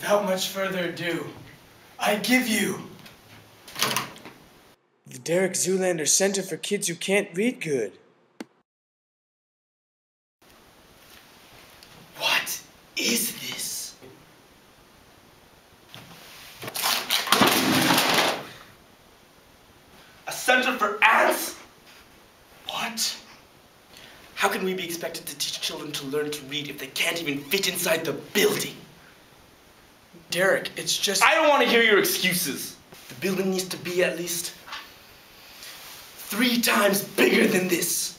Without much further ado, I give you the Derek Zoolander Center for Kids Who Can't Read Good. What is this? A center for ants? What? How can we be expected to teach children to learn to read if they can't even fit inside the building? Derek, it's just. I don't want to hear your excuses. The building needs to be at least three times bigger than this.